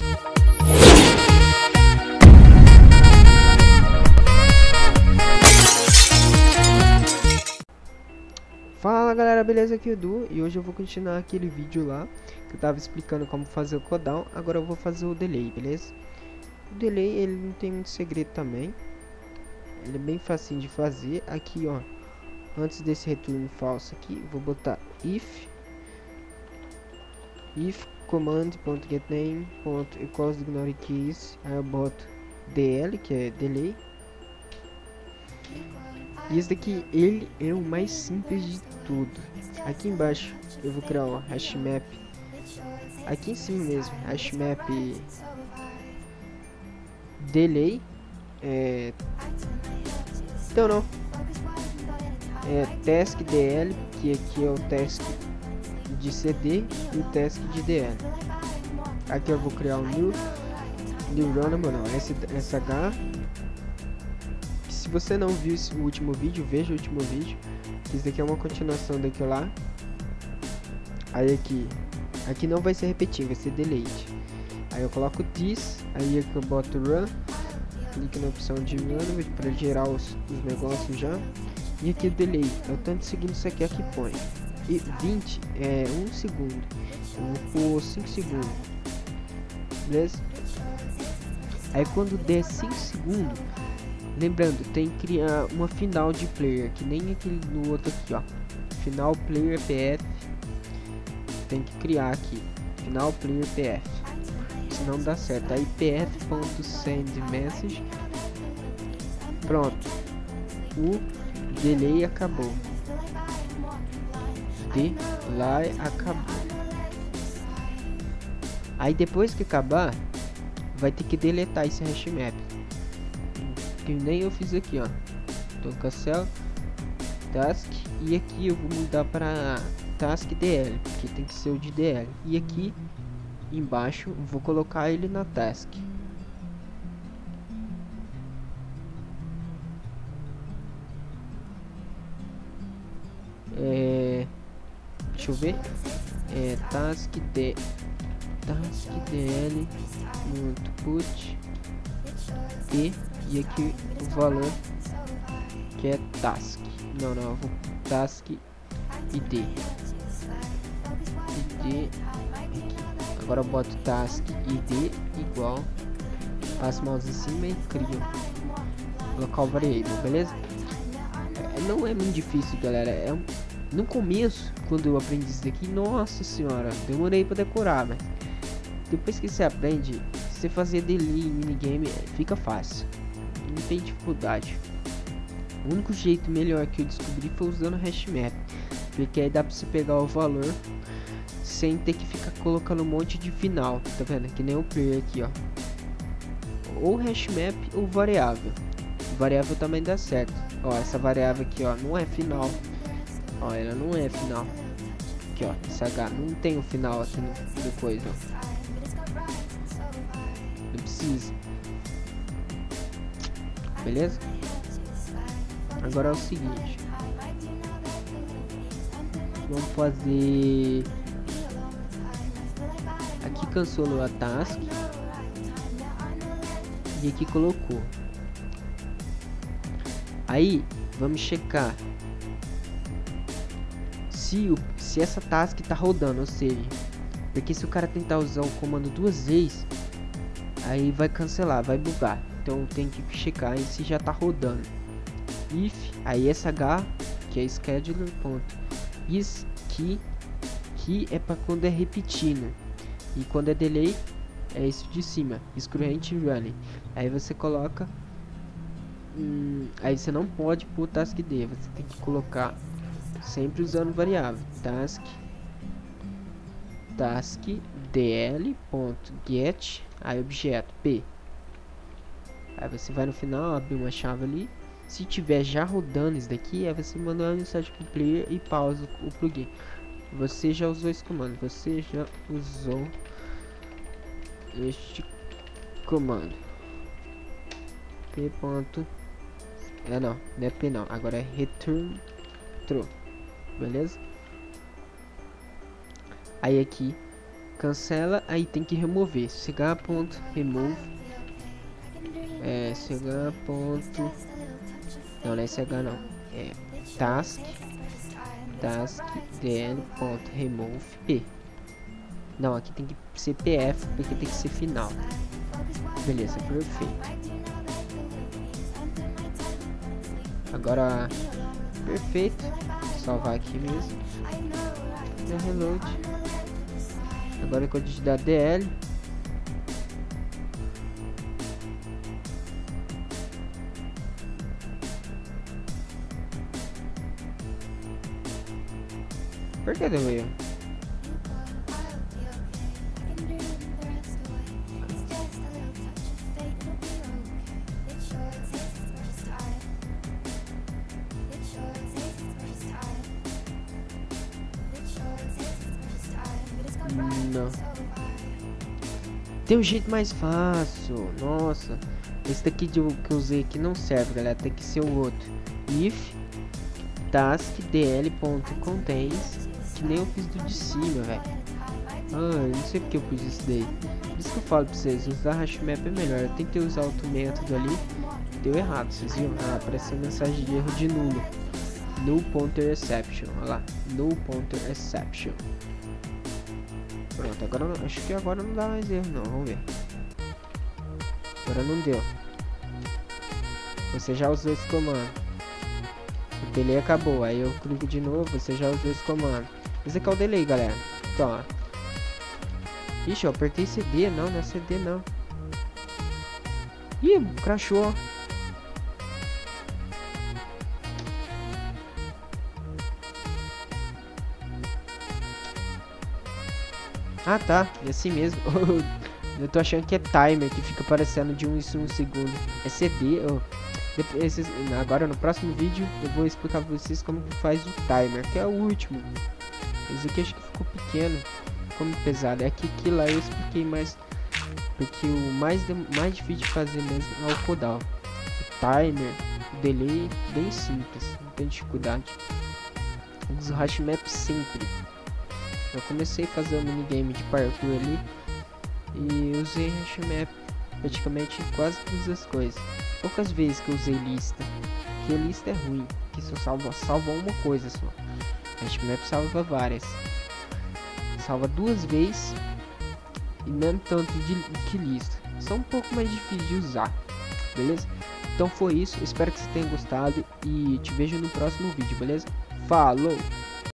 Fala galera, beleza? Aqui é o Edu e hoje eu vou continuar aquele vídeo lá que eu tava explicando como fazer o cooldown, agora eu vou fazer o delay, beleza? O delay ele não tem muito segredo também, ele é bem facinho de fazer, aqui ó, antes desse retorno falso aqui, vou botar if if command.getName.equals ignore keys, aí eu boto dl que é delay e esse daqui, ele é o mais simples de tudo. Aqui embaixo eu vou criar um hash map. Aqui em cima mesmo, hash map delay. É... Então não. É task DL, que aqui é o task de CD e o task de DL. Aqui eu vou criar um new, runnable, não, SH se você não viu o último vídeo, veja o último vídeo. Isso daqui é uma continuação daquilo lá. Aí aqui, aqui não vai ser repetido, vai ser delete. Aí eu coloco this, aí aqui eu boto run, clique na opção de run para gerar os, os negócios já. E aqui delay, é o tanto de segundos que que põe. E 20 é 1 segundo, pôr 5 segundos. Beleza? Aí quando der 5 segundos, Lembrando, tem que criar uma final de player, que nem aquele no outro aqui, ó. Final player PF. Tem que criar aqui. Final player PF. Senão não dá certo. Aí pf.sendMessage. Pronto. O delay acabou. Delay acabou. Aí depois que acabar, vai ter que deletar esse hash map que nem eu fiz aqui, ó. Então cancel task e aqui eu vou mudar para task DL, que tem que ser o de DL. E aqui embaixo vou colocar ele na task. É, deixa eu ver. É task D task DL muito put e e aqui o valor que é task. Não, não, vou task id. id Agora eu boto task id igual passo mouse em cima e crio local variable, beleza? É, não é muito difícil, galera. É um... no começo, quando eu aprendi isso daqui, nossa senhora, demorei para decorar, mas depois que você aprende, você fazer delay em minigame fica fácil não tem dificuldade. O único jeito melhor que eu descobri foi usando hash map, porque aí dá pra você pegar o valor sem ter que ficar colocando um monte de final, tá vendo? Que nem o player aqui, ó. Ou hash map ou variável. Variável também dá certo. Ó, essa variável aqui, ó, não é final. Ó, ela não é final. Aqui, ó, essa H não tem o final aqui no, no coisa, ó. Não precisa beleza? Agora é o seguinte. Vamos fazer... Aqui cancelou a task. E aqui colocou. Aí, vamos checar. Se, o, se essa task tá rodando, ou seja... Porque se o cara tentar usar o comando duas vezes... Aí vai cancelar, vai bugar. Então tem que checar se já está rodando. If, aí sh, que é scheduler, ponto. Is, que, que é para quando é repetindo. E quando é delay, é isso de cima, excruente running. Aí você coloca hum, aí você não pode pôr task D, você tem que colocar sempre usando variável task task dl.get aí objeto p Aí você vai no final, abre uma chave ali. Se tiver já rodando isso daqui, aí você manda uma mensagem pro player e pausa o plugin. Você já usou esse comando, você já usou este comando. P ponto. É não, não é P não, agora é return true. Beleza? Aí aqui cancela, aí tem que remover. ch.remove é ch. Ponto, não, não é ch não. É task task dl ponto remove p. Não, aqui tem que ser pf porque tem que ser final. Beleza, perfeito. Agora, perfeito. Salvar aqui mesmo. É reload. Agora quando gente dá DL. Por que deu erro? Não. Tem um jeito mais fácil. Nossa. Esse daqui que eu usei aqui não serve, galera. Tem que ser o outro. If task dl.contains que nem eu fiz do de cima, velho. Ah, não sei porque eu fiz isso daí. Isso que eu falo pra vocês, usar hashmap é melhor. Eu tentei usar outro método ali, deu errado, vocês viram? Ah, apareceu mensagem de erro de nulo. Null pointer exception, olha lá. Null pointer exception. Pronto, agora acho que agora não dá mais erro não, vamos ver. Agora não deu. Você já usou esse comando. O delay acabou, aí eu clico de novo, você já usou esse comando. Esse aqui é o delay, galera. Então, ó. Ixi, eu apertei CD, não, não é CD não. Ih, crashou. Ah, tá. É assim mesmo. eu tô achando que é timer, que fica aparecendo de um em um segundo. É CD. Oh. Esses, agora no próximo vídeo eu vou explicar pra vocês como faz o timer, que é o último. Esse aqui acho que ficou pequeno, ficou pesado. É que aquilo lá eu expliquei mais, porque o mais, mais difícil de fazer mesmo é o cooldown. O timer, o delay, bem simples, não tem dificuldade. Uso hashmap sempre. Eu comecei a fazer um minigame de parkour ali e usei hashmap praticamente quase todas as coisas. Poucas vezes que eu usei lista, que lista é ruim, que só salva, salva uma coisa só. Hashmap salva várias. Salva duas vezes e mesmo tanto de que lista. São um pouco mais difíceis de usar, beleza? Então foi isso, espero que você tenha gostado e te vejo no próximo vídeo, beleza? Falou!